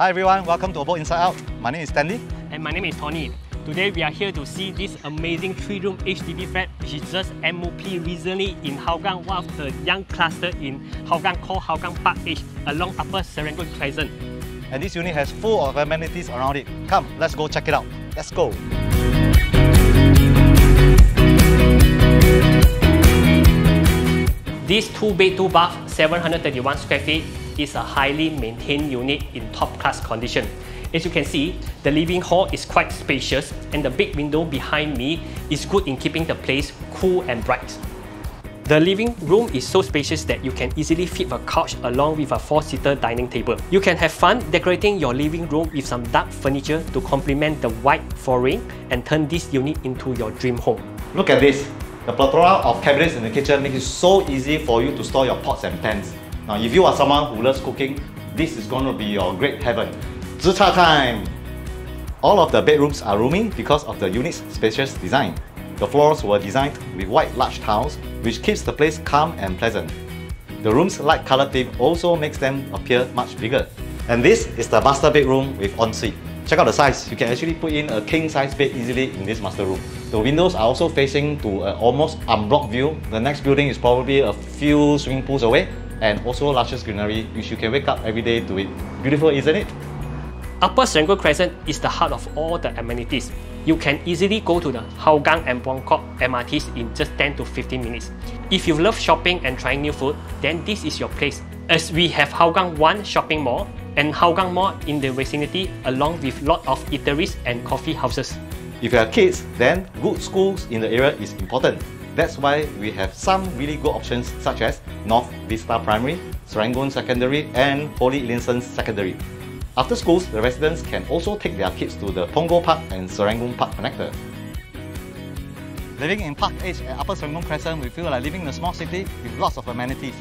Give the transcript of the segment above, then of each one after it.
Hi everyone, welcome to Oppo Inside Out. My name is Stanley. And my name is Tony. Today we are here to see this amazing three-room HDB flat which is just MOP recently in Hougang, one of the young cluster in Hougang called Hougang Parkedge along Upper Serangoon Crescent. And this unit has full of amenities around it. Come, let's go check it out. Let's go. This 2 bed 2 bath 731 square feet is a highly maintained unit in top class condition. As you can see, the living hall is quite spacious and the big window behind me is good in keeping the place cool and bright. The living room is so spacious that you can easily fit a couch along with a 4-seater dining table. You can have fun decorating your living room with some dark furniture to complement the white flooring and turn this unit into your dream home. Look at this. The plethora of cabinets in the kitchen makes it so easy for you to store your pots and pans. Now, if you are someone who loves cooking, this is going to be your great heaven. Zhicha time! All of the bedrooms are roomy because of the unit's spacious design. The floors were designed with white large tiles, which keeps the place calm and pleasant. The room's light color theme also makes them appear much bigger. And this is the master bedroom with ensuite. Check out the size. You can actually put in a king size bed easily in this master room. The windows are also facing to an almost unblocked view. The next building is probably a few swimming pools away and also luscious greenery which you can wake up every day to it. Beautiful, isn't it? Upper Serangoon Crescent is the heart of all the amenities. You can easily go to the Hougang and Buangkok MRTs in just 10 to 15 minutes. If you love shopping and trying new food, then this is your place as we have Hougang 1 shopping mall and Hougang Mall in the vicinity along with lot of eateries and coffee houses. If you have kids, then good schools in the area is important. That's why we have some really good options such as North Vista Primary, Serangoon Secondary and Holy Innocents Secondary. After schools, the residents can also take their kids to the Punggol Park and Serangoon Park Connector. Living in Park H at Upper Serangoon Crescent, we feel like living in a small city with lots of amenities.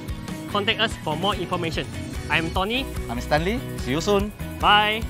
Contact us for more information. I'm Tony. I'm Stanley. See you soon. Bye.